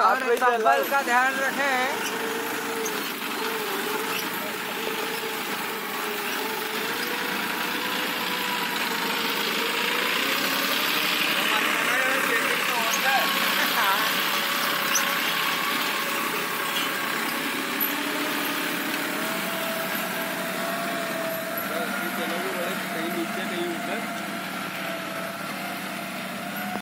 और संभल का ध्यान रखें।